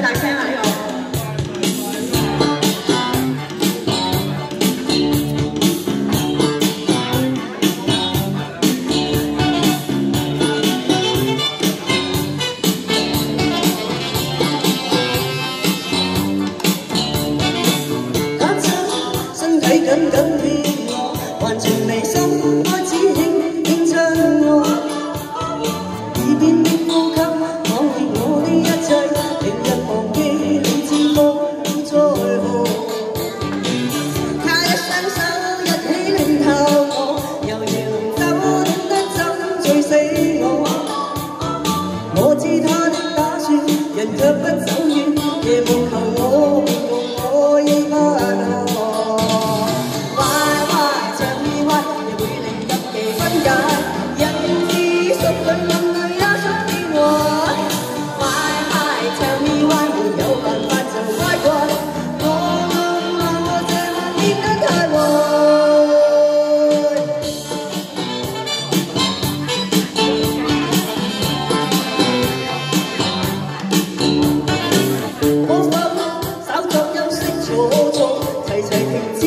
仔大聲啊！呢、個。緊緊貼我，還情未深。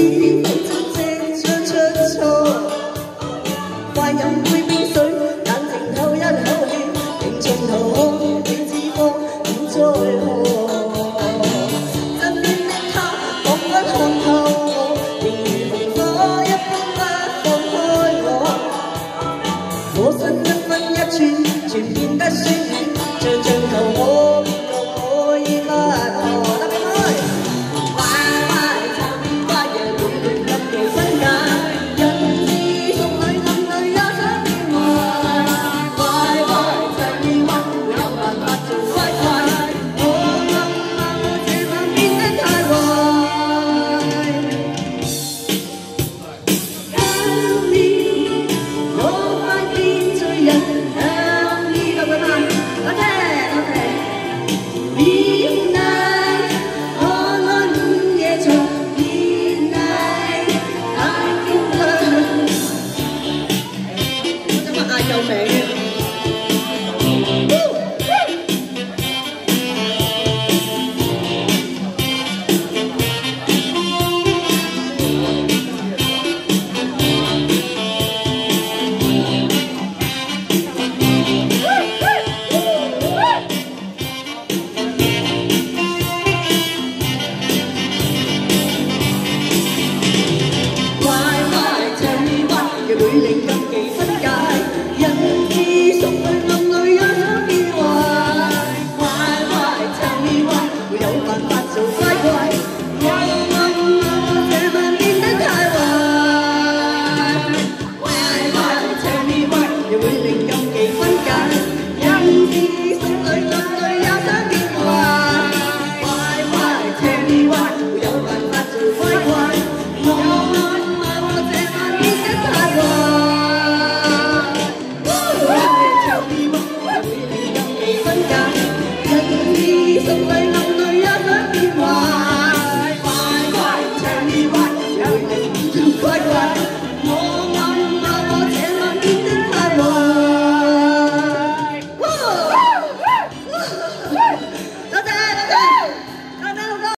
you. You.